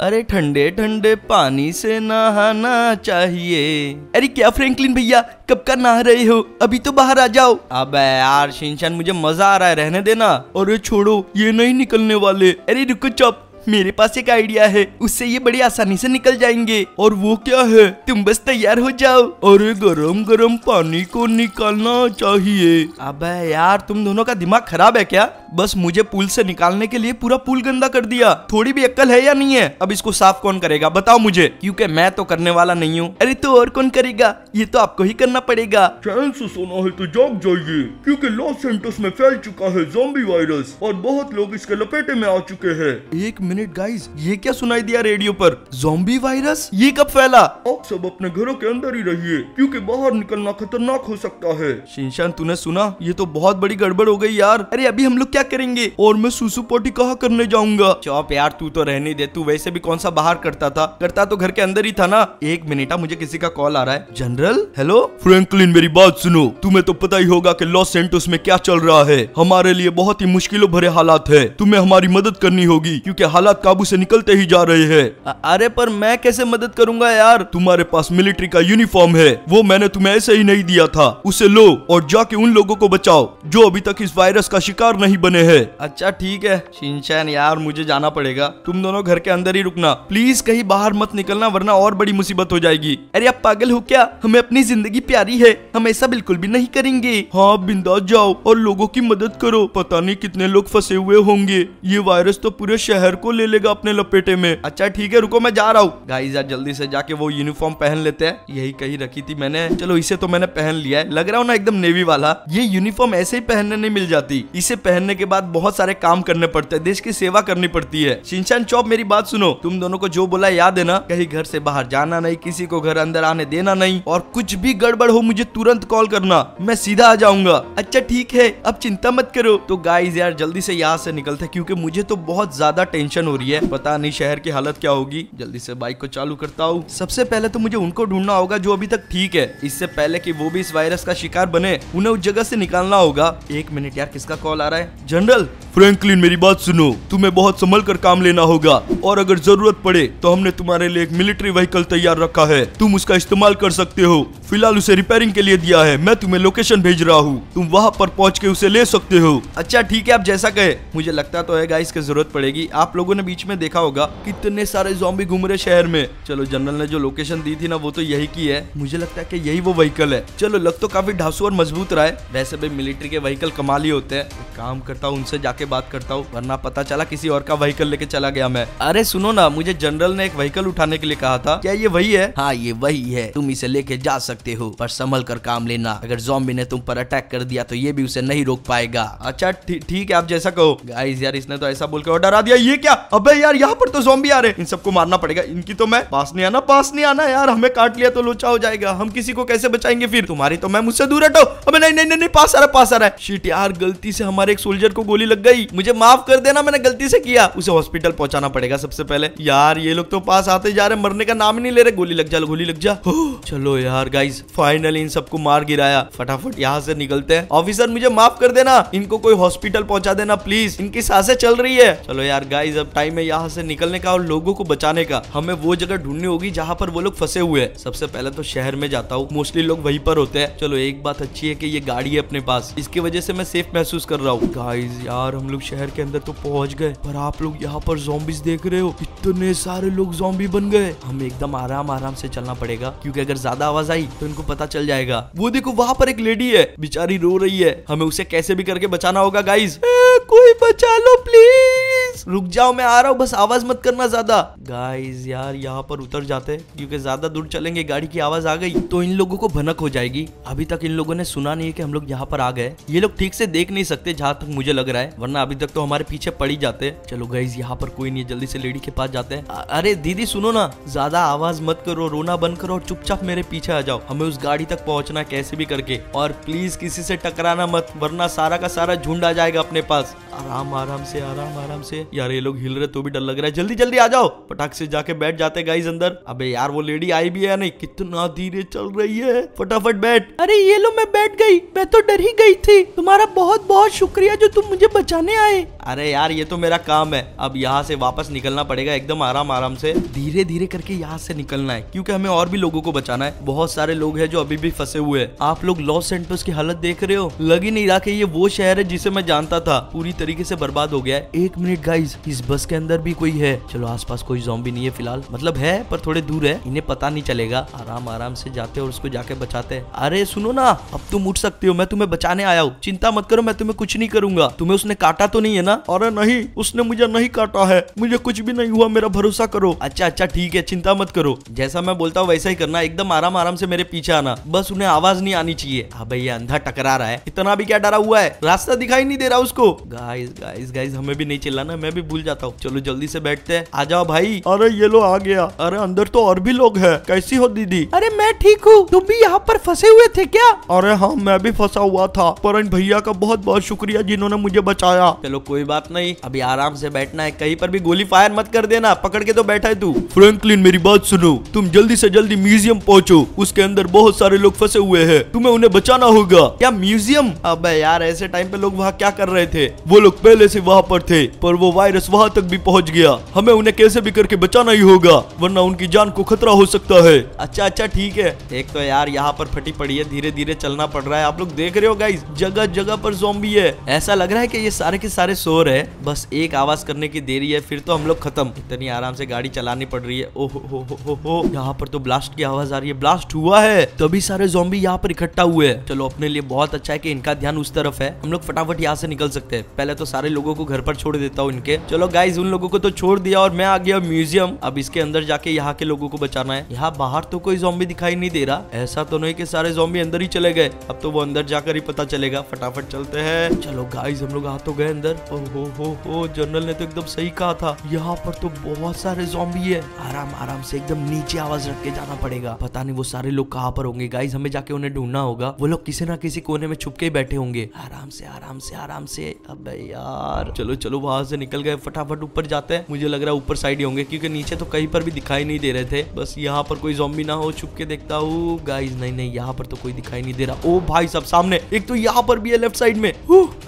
अरे ठंडे ठंडे पानी से नहाना चाहिए। अरे क्या, फ्रैंकलिन भैया? कब का नहा रहे हो? अभी तो बाहर आ जाओ। अबे यार, शिनचैन, मुझे मज़ा आ रहा है, रहने देना। अरे छोड़ो, ये नहीं निकलने वाले। अरे रुको चुप। मेरे पास एक आइडिया है, उससे ये बड़ी आसानी से निकल जाएँगे। और वो क्या है? तुम बस तैयार हो जाओ। अरे गरम गरम पानी को निकालना चाहिए। अबे यार, तुम दोनों का दिमाग खराब है क्या? बस मुझे पुल से निकालने के लिए पूरा पुल गंदा कर दिया। थोड़ी भी अक्कल है या नहीं है? अब इसको साफ़ कौन करेगा? बताओ मुझे। क्योंकि मैं तो करने वाला नहीं हूँ। अरे तो और कौन करेगा? ये तो आपको ही करना पड़ेगा। चैन से सोना है तो जाग जाइए क्योंकि लॉस सेंटोस में फैल चुका है जोम्बी वायरस और बहुत लोग इसके लपेटे में आ चुके हैं। एक मिनट गाइस ये क्या सुनाई दिया रेडियो पर? जोम्बी वायरस ये कब फैला? आप सब अपने घरों के अंदर ही रहिए क्योंकि बाहर निकलना खतरनाक हो सकता है। शिनशान तूने सुना? ये तो बहुत बड़ी गड़बड़ हो गई यार। अरे अभी हम लोग क्या करेंगे? और मैं सुसु पोटी कहा करने जाऊँगा? चौप यार तू तो रहने दे। तू वैसे भी कौन सा बाहर करता था? करता तो घर के अंदर ही था ना? एक मिनट मुझे किसी का कॉल आ रहा है। जनरल? हेलो? फ्रैंकलिन मेरी बात सुनो। तुम्हें तो पता ही होगा कि लॉस सेंटोस में क्या चल रहा है। हमारे लिए बहुत ही मुश्किलों भरे हालात है। तुम्हें हमारी मदद करनी होगी क्योंकि हालात काबू से निकलते ही जा रहे हैं। अरे पर मैं कैसे मदद करूँगा यार? तुम्हारे पास मिलिट्री का यूनिफॉर्म है। वो मैंने तुम्हें ऐसे ही नहीं दिया था। उसे लो और जाके उन लोगों को बचाओ जो अभी तक इस वायरस का शिकार नहीं बने। हैं। अच्छा ठीक है। शिनचैन, यार, मुझे जाना पड़ेगा। तुम दोनों घर के अंदर ही रुकना। प्लीज़, कहीं बाहर मत निकलना, वरना और बड़ी मुसीबत हो जाएगी। अरे, आप पागल हो क्या? हमें अपनी ज़िंदगी प्यारी है। हम ऐसा बिल्कुल भी नहीं करेंगे। हाँ बिंदास जाओ और लोगों की मदद करो। पता नहीं कितने लोग फंसे हुए होंगे। ये वायरस तो पूरे शहर को ले लेगा अपने लपेटे में। अच्छा ठीक है, रुको, मैं जा रहा हूँ। गाइस यार जल्दी से जाके वो यूनिफॉर्म पहन लेते हैं। यही कहीं रखी थी मैंने। चलो, इसे तो मैंने पहन लिया है। लग रहा हूँ ना, एकदम नेवी वाला। ये यूनिफॉर्म ऐसे ही पहनने नहीं मिल जाती। इसे पहनने के बाद बहुत सारे काम करने पड़ते हैं, देश की सेवा करनी पड़ती है। शिनशान चौप मेरी बात सुनो। तुम दोनों को जो बोला याद है ना, कहीं घर से बाहर जाना नहीं, किसी को घर अंदर आने देना नहीं, और कुछ भी गड़बड़ हो, मुझे तुरंत कॉल करना, मैं सीधा आ जाऊँगा। अच्छा ठीक है, अब चिंता मत करो। तो गाइस यार, जल्दी से यहाँ से निकलते क्योंकि मुझे तो बहुत ज़्यादा टेंशन हो रही है। पता नहीं शहर की हालत क्या होगी। जल्दी से बाइक को चालू करता हूँ। सबसे पहले तो मुझे उनको ढूंढना होगा, जो अभी तक ठीक है। इससे पहले कि वो भी इस वायरस का शिकार बने, उन्हें उस जगह से निकालना होगा। एक मिनट यार, किसका कॉल आ रहा है? जनरल, फ्रैंकलिन मेरी बात सुनो। तुम्हें बहुत संभल कर काम लेना होगा। और अगर ज़रूरत पड़े तो हमने तुम्हारे लिए एक मिलिट्री व्हीकल तैयार रखा है। तुम उसका इस्तेमाल कर सकते हो। फ़िलहाल उसे रिपेयरिंग के लिए दिया है। मैं तुम्हें लोकेशन भेज रहा हूँ। तुम वहाँ पर पहुँच के उसे ले सकते हो। अच्छा ठीक है, आप जैसा कहे। मुझे लगता तो है गाइस की ज़रूरत पड़ेगी। आप लोगों ने बीच में देखा होगा कितने सारे जॉम्बी घूम रहे शहर में। चलो, जनरल ने जो लोकेशन दी थी ना, वो तो यही की है। मुझे लगता है की यही वो व्हीकल है। चलो, लग तो काफ़ी ढासू और मज़बूत रहा है। वैसे भी मिलिट्री के व्हीकल कमाल ही होते हैं। काम करता हूँ उनसे जाके बात करता हूँ वरना पता चला किसी और का व्हीकल लेके चला गया मैं। अरे सुनो ना मुझे जनरल ने एक व्हीकल उठाने के लिए कहा था। क्या ये वही है? हाँ ये वही है। तुम इसे लेके जा सकते हो पर संभल कर काम लेना। अगर जॉम्बी ने तुम पर अटैक कर दिया तो ये भी उसे नहीं रोक पाएगा। अच्छा ठीक है आप जैसा कहो। गाइस यार इसने तो ऐसा बोल के डरा दिया। ये क्या? अबे यार यहाँ पर तो जॉम्बी आ रहे। इन सबको मारना पड़ेगा। इनकी तो मैं पास नहीं आना पास नहीं आना यार। हमें काट लिया तो लोचा हो जाएगा। हम किसी को कैसे बचाएँगे फिर? तुम्हारी तो मैं मुझसे दूर हटो। अबे नहीं नहीं नहीं नहीं, पास आ रहा है, पास आ रहा है। शिट यार गलती से हमारे एक सोल्जर को गोली लग गई। मुझे माफ़ कर देना, मैंने गलती से किया। उसे हॉस्पिटल पहुंचाना पड़ेगा सबसे पहले। यार, ये लोग तो पास आते जा रहे मरने का नाम ही नहीं ले रहे। गोली लग जा, गोली लग जा। चलो यार गाइस फाइनली इन सबको मार गिराया। फटाफट यहाँ से निकलते हैं। ऑफिसर मुझे माफ़ कर देना। इनको कोई हॉस्पिटल पहुँचा देना प्लीज़ इनकी साँसें चल रही है। चलो यार गाइस अब टाइम है यहाँ से निकलने का और लोगों को बचाने का। हमें वो जगह ढूंढनी होगी जहाँ पर वो लोग फंसे हुए हैं। सबसे पहले तो शहर में जाता हूँ। मोस्टली लोग वहीं पर होते हैं। चलो, एक बात अच्छी है कि ये गाड़ी है अपने पास। इसकी वजह से मैं सेफ़ महसूस कर रहा हूँ। गाइस यार, हम लोग शहर के अंदर तो पहुँच गए, पर आप लोग यहाँ पर जोम्बिस देख रहे हो? इतने सारे लोग जॉम्बी बन गए। हमें एकदम आराम आराम से चलना पड़ेगा, क्योंकि अगर ज़्यादा आवाज़ आई तो इनको पता चल जाएगा। वो देखो, वहाँ पर एक लेडी है, बेचारी रो रही है। हमें उसे कैसे भी करके बचाना होगा कोई बचा लो प्लीज़ रुक जाओ, मैं आ रहा हूँ, बस आवाज़ मत करना ज़्यादा। गाइस यार, यहाँ पर उतर जाते क्योंकि ज़्यादा दूर चलेंगे, गाड़ी की आवाज़ आ गई तो इन लोगों को भनक हो जाएगी। अभी तक इन लोगों ने सुना नहीं है कि हम लोग यहाँ पर आ गए ये लोग ठीक से देख नहीं सकते जहाँ तक मुझे लग रहा है, वरना अभी तक तो हमारे पीछे पड़ जाते चलो गाइस यहाँ पर कोई नहीं जल्दी से लेडी के पास जाते हैं। अरे, दीदी, सुनो ना, ज़्यादा आवाज़ मत करो, रोना बंद करो और चुपचाप मेरे पीछे आ जाओ। हमें उस गाड़ी तक पहुँचना कैसे भी करके। और प्लीज़ किसी से टकराना मत, वरना सारा का सारा झुंड आ जाएगा अपने पास। आराम आराम से, आराम आराम से। यार, ये लोग हिल रहे तो भी डर लग रहा है। जल्दी जल्दी आ जाओ। पटाख से जाके बैठ जाते गाइस अंदर। अबे यार, वो लेडी आई भी है नहीं? कितना धीरे चल रही है। फटाफट बैठ। अरे, ये लो, मैं बैठ गई। मैं तो डर ही गई थी। तुम्हारा बहुत बहुत शुक्रिया जो तुम मुझे बचाने आए। अरे यार, ये तो मेरा काम है। अब यहाँ से वापस निकलना पड़ेगा एकदम आराम आराम से। धीरे धीरे करके यहाँ से निकलना है, क्योंकि हमें और भी लोगों को बचाना है। बहुत सारे लोग हैं जो अभी भी फंसे हुए हैं। आप लोग लॉस सेंटर्स की हालत देख रहे हो? लग ही नहीं रहा कि ये वो शहर है जिसे मैं जानता था। पूरी तरीके से बर्बाद हो गया है। एक मिनट गाइज़ इस बस के अंदर भी कोई है। चलो आसपास कोई जॉम्बी नहीं है फ़िलहाल। मतलब है पर थोड़े दूर है। इन्हें पता नहीं चलेगा। आराम आराम से जाते और उसको जाके बचाते हैं। अरे सुनो ना। अब तुम उठ सकते हो। मैं तुम्हें बचाने आया हूँ। चिंता मत करो मैं तुम्हें कुछ नहीं करूँगा। तुम्हें उसने काटा तो नहीं है ना? अरे नहीं उसने मुझे नहीं काटा है। मुझे कुछ भी नहीं हुआ। मेरा भरोसा करो। अच्छा अच्छा ठीक है। चिंता मत करो। जैसा मैं बोलता हूँ वैसा ही करना। एकदम आराम आराम से मेरे पीछे आना। बस उन्हें आवाज़ नहीं आनी चाहिए। हाँ भैया अंधा टकरा रहा है। इतना भी क्या डरा हुआ है? रास्ता दिखाई नहीं दे रहा उसको। गाइस गाइस गाइस हमें भी नहीं चिल्लाना मैं भी भूल जाता हूँ। चलो जल्दी से बैठते हैं। आ जाओ भाई। अरे ये लो आ गया। अरे अंदर तो और भी लोग हैं। कैसी हो दीदी? अरे मैं ठीक हूँ। तुम भी यहाँ पर फंसे हुए थे क्या? अरे हाँ मैं भी फंसा हुआ था। पर भैया का बहुत बहुत शुक्रिया जिन्होंने मुझे बचाया। चलो कोई बात नहीं। अभी आराम से बैठना है। कहीं पर भी गोली फायर मत कर देना। पकड़ के तो बैठा है तू। फ्रैंकलिन मेरी बात सुनो। तुम जल्दी से जल्दी म्यूज़ियम पहुंचो। उसके अंदर बहुत सारे लोग फंसे हुए हैं। तुम्हें उन्हें बचाना होगा। क्या म्यूज़ियम? अब यार ऐसे टाइम पे लोग वहाँ क्या कर रहे थे? वो लोग पहले से वहाँ पर थे, पर वो वायरस वहाँ तक भी पहुँच गया। हमें उन्हें कैसे भी करके बचाना ही होगा, वरना उनकी जान को खतरा हो सकता है। अच्छा अच्छा ठीक है। एक तो यार, यहाँ पर फटी पड़ी है धीरे धीरे चलना पड़ रहा है। आप लोग देख रहे हो गाइस जगह जगह पर जोम्बी है। ऐसा लग रहा है की ये सारे के सारे रहे हैं। बस एक आवाज़ करने की देरी है, फिर तो हम लोग खत्म। इतनी आराम से गाड़ी चलानी पड़ रही है। ओहो, हो हो यहाँ पर तो ब्लास्ट की आवाज़ आ रही है। ब्लास्ट हुआ है। तभी सारे जोम्बी यहाँ पर इकट्ठा हुए हैं। चलो, अपने लिए बहुत अच्छा है की इनका ध्यान उस तरफ़ है। हम लोग फटाफट यहाँ से निकल सकते हैं। पहले तो सारे लोगों को घर पर छोड़ देता हूँ इनके। चलो गाइज़ उन लोगों को तो छोड़ दिया और मैं आ गया म्यूज़ियम। अब इसके अंदर जाके यहाँ के लोगों को बचाना है। यहाँ बाहर तो कोई जोम्बी दिखाई नहीं दे रहा। ऐसा तो नहीं की सारे जोम्बी अंदर ही चले गए। अब तो वो अंदर जाकर ही पता चलेगा। फटाफट चलते हैं। चलो गाइज़ हम लोग आ तो गए अंदर। ओ हो हो जनरल ने तो एकदम सही कहा था। यहाँ पर तो बहुत सारे जोम्बी है। आराम आराम से एकदम नीचे आवाज़ रख के जाना पड़ेगा। पता नहीं वो सारे लोग कहाँ पर होंगे। गाइज़ हमें जाके उन्हें ढूंढना होगा। वो लोग किसी ना किसी कोने में छुप के बैठे होंगे। आराम से आराम से आराम से। अब यार। चलो चलो, वहाँ से निकल गए, फटाफट ऊपर जाते हैं। मुझे लग रहा है ऊपर साइड ही होंगे, क्योंकि नीचे तो कहीं पर भी दिखाई नहीं दे रहे थे। बस यहाँ पर कोई जॉम्बी ना हो, छुप के देखता हूँ। गाइज़ नहीं नहीं, यहाँ पर तो कोई दिखाई नहीं दे रहा। ओ भाई सब सामने, एक तो यहाँ पर भी है लेफ़्ट साइड में।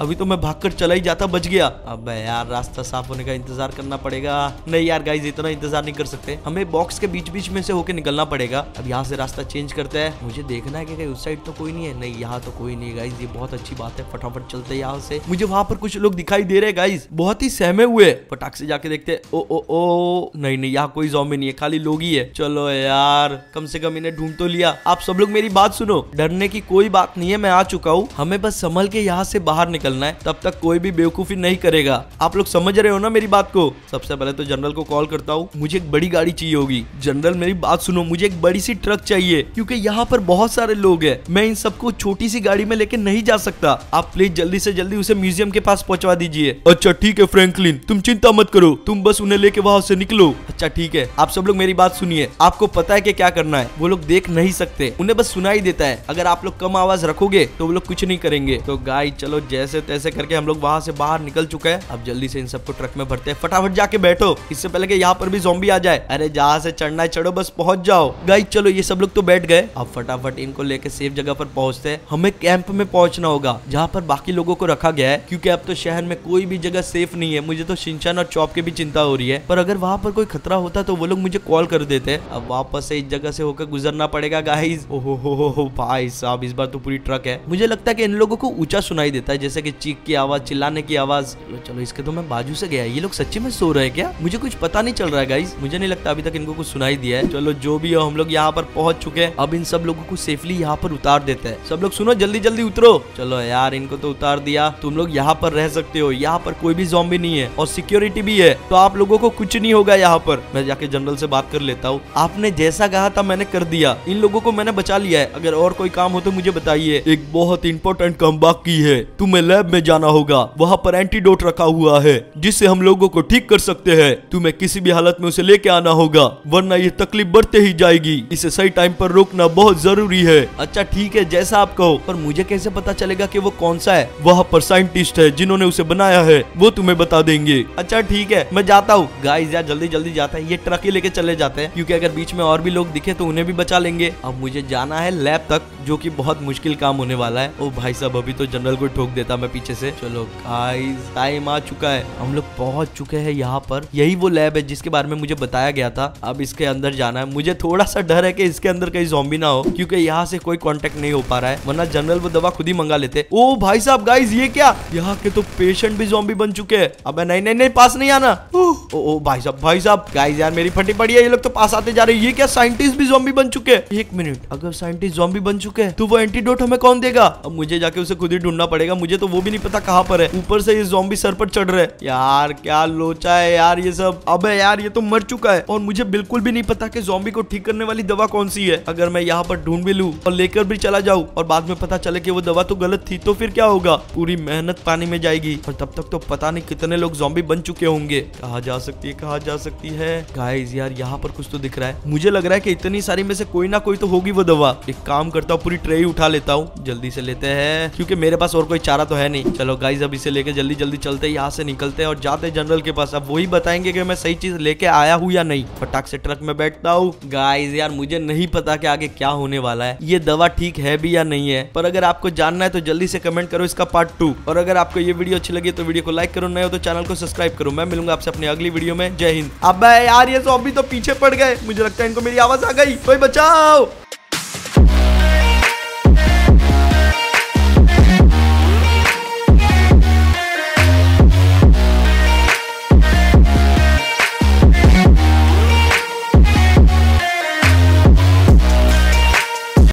अभी तो मैं भागकर चला ही जाता, बच गया। अब यार, रास्ता साफ़ होने का इंतज़ार करना पड़ेगा। नहीं यार गाइज़ इतना इंतज़ार नहीं कर सकते। हमें बॉक्स के बीच बीच में से होके निकलना पड़ेगा। अब यहाँ से रास्ता चेंज करते हैं। मुझे देखना है कि उस साइड तो कोई नहीं है। नहीं, यहाँ तो कोई नहीं है गाइज़ ये बहुत अच्छी बात है। फटाफट चलते यहाँ से। मुझे वहाँ पर कुछ लोग दिखाई दे रहे गाइज़ बहुत ही सहमे हुए फटाक से जाके देखते ओ ओ ओ, नहीं नहीं, यहाँ कोई जॉम्बी नहीं है, खाली लोग ही है। चलो यार, कम से कम इन्हें ढूंढ तो लिया। आप सब लोग मेरी बात सुनो। डरने की कोई बात नहीं है, मैं आ चुका हूँ। हमें बस संभल के यहाँ से बाहर निकलना है। तब तक कोई भी बेवकूफ़ी नहीं करेगा। आप लोग समझ रहे हो ना मेरी बात को? सबसे पहले तो जनरल को कॉल करता हूँ। मुझे एक बड़ी गाड़ी चाहिए होगी। जनरल, मेरी बात सुनो। मुझे एक बड़ी सी ट्रक चाहिए, क्योंकि यहाँ पर बहुत सारे लोग हैं। मैं इन सबको छोटी सी गाड़ी में लेके नहीं जा सकता। आप प्लीज़ जल्दी से जल्दी उसे म्यूज़ियम के पास पहुंचवा दीजिए। अच्छा ठीक है, फ्रैंकलिन। तुम चिंता मत करो। तुम बस उन्हें लेके वहाँ से निकलो। अच्छा ठीक है। आप सब लोग मेरी बात सुनिए। आपको पता है कि क्या करना है? वो लोग देख नहीं सकते। उन्हें बस सुनाई देता है। अगर आप लोग कम आवाज़ रखोगे तो वो लोग कुछ नहीं करेंगे। तो गाय चलो जैसे तैसे करके हम लोग वहाँ से बाहर निकल चुके हैं। अब जल्दी से इन सबको ट्रक में भरते हैं। फटाफट जाके बैठो। इससे पहले कि यहाँ पर भी जोम्बी आ जाए। अरे, जहाँ से चढ़ना है, चढ़ो, बस पहुँच जाओ। गाइस चलो, ये सब लोग तो बैठ गए। अब फटाफट इनको लेके सेफ़ जगह पर पहुँचते हैं। हमें कैंप में पहुँचना होगा, जहाँ पर बाकी लोगों को रखा गया है। क्योंकि अब तो शहर में कोई भी जगह सेफ़ नहीं है। मुझे तो शिनचैन और चौप की भी चिंता हो रही है। पर अगर वहाँ पर कोई खतरा होता तो वो लोग मुझे कॉल कर देते। अब वापस से इस जगह से होकर गुजरना पड़ेगा गाइज़ ओहो हो भाई साहब, इस बार तो पूरी ट्रक है। मुझे लगता है कि इन लोगों को ऊँचा सुनाई देता है, जैसे कि चीख की आवाज़, चिल्लाने की आवाज़। चलो चलो, इसके तो मैं बाजू से गया। ये लोग सच्ची में सो रहे हैं क्या? मुझे कुछ पता नहीं चल रहा है गाइज़ मुझे नहीं लगता अभी तक इनको कुछ सुनाई दिया है। चलो, जो भी हो, हम लोग यहाँ पर पहुँच चुके हैं। अब इन सब लोगों को सेफली यहाँ पर उतार देते हैं। सब लोग सुनो, जल्दी जल्दी उतरो। चलो, यार, इनको तो उतार दिया। तुम लोग यहाँ पर रह सकते हो। यहाँ पर कोई भी जॉम्बी नहीं है और सिक्योरिटी भी है। तो आप लोगों को कुछ नहीं होगा यहाँ पर। मैं जाके जनरल से बात कर लेता हूँ। आपने जैसा कहा था मैंने कर दिया। इन लोगों को मैंने बचा लिया है। अगर और कोई काम हो तो मुझे बताइए। एक बहुत इंपॉर्टेंट काम बाकी है। तुम्हें लैब में जाना होगा। वहाँ पर एंटीडोट रखा हुआ है, जिससे हम लोगों को ठीक कर सकते हैं। तुम्हें किसी भी हालत में उसे लेके आना होगा, वरना ये तकलीफ़ बढ़ते ही जाएगी। इसे सही टाइम पर रोकना बहुत ज़रूरी है। अच्छा ठीक है, जैसा आप कहो। पर मुझे कैसे पता चलेगा कि वो कौन सा है? वहाँ पर साइंटिस्ट है, जिन्होंने उसे बनाया है, वो तुम्हें बता देंगे। अच्छा ठीक है, मैं जाता हूँ। गाइस यार, जल्दी जल्दी जाता है। ये ट्रक ही लेके चले जाते हैं, क्योंकि अगर बीच में और भी लोग दिखे तो उन्हें भी बचा लेंगे। अब मुझे जाना है लैब तक, जो कि बहुत मुश्किल काम होने वाला है। ओ भाई साहब, अभी तो जनरल को ठोक देता मैं पीछे से। चलो गाइस टाइम आ चुका है। हम लोग पहुँच चुके हैं यहाँ पर। यही वो लैब है, जिसके बारे में मुझे बताया गया था। अब इसके अंदर जाना है। मुझे थोड़ा सा डर है कि इसके अंदर कहीं जॉम्बी ना हो, क्योंकि यहाँ से कोई कांटेक्ट नहीं हो पा रहा है। वरना जनरल वो दवा खुद ही मंगा लेते। ओ भाई साहब गाइस ये क्या? यहाँ के तो पेशेंट भी जॉम्बी बन चुके हैं। अब नहीं नहीं नहीं पास नहीं आना। ओ, ओ भाई साहब भाई साहब गाइस यार मेरी फटी पड़ी है ये लोग तो पास आते जा रहे हैं। ये क्या साइंटिस्ट भी जॉम्बी बन चुके हैं? एक मिनट अगर साइंटिस्ट जॉम्बी बन चुके हैं तो वो एंटीडोट हमें कौन देगा? अब मुझे जाके उसे खुद ही ढूंढना पड़ेगा मुझे तो वो भी नहीं पता कहाँ पर है। ऊपर से ये जॉम्बी सर पर चढ़ रहे हैं। यार क्या लोचा है यार ये सब। अबे यार ये तो मर चुका है। और मुझे बिल्कुल भी नहीं पता की जॉम्बी को ठीक करने वाली दवा कौन सी है। अगर मैं यहाँ पर ढूंढ भी लू और लेकर भी चला जाऊँ और बाद में पता चले की वो दवा तो गलत थी तो फिर क्या होगा? पूरी मेहनत पानी में जाएगी। और तब तक तो पता नहीं कितने लोग जॉम्बी बन चुके होंगे। कहा जा सकती है, कहा जा सकती है। गाइस यार, यहाँ पर कुछ तो दिख रहा है। मुझे लग रहा है कि इतनी सारी में से कोई ना कोई तो होगी वो दवा। एक काम करता हूँ, पूरी ट्रे उठा लेता हूँ। जल्दी से लेते हैं। क्योंकि मेरे पास और कोई चारा तो है नहीं। चलो गाइस अब इसे लेके जल्दी जल्दी चलते यहाँ से निकलते हैं और जाते जनरल के पास। अब वही बताएँगे कि मैं सही चीज़ लेके आया हूँ या नहीं। फटाक से ट्रक में बैठता हूँ। गाइस यार, मुझे नहीं पता कि आगे क्या होने वाला है। ये दवा ठीक है भी या नहीं है? पर अगर आपको जानना है तो जल्दी से कमेंट करो इसका पार्ट टू और अगर आपको ये वीडियो अच्छी लगी तो वीडियो को लाइक करो, नए हो तो चैनल को सब्सक्राइब करो। मैं मिलूँगा आपसे अपनी अगली वीडियो में। जय हिंद। अब यार ये सो अभी तो पीछे पड़ गए। मुझे लगता है इनको मेरी आवाज़ आ गई। कोई बचाओ!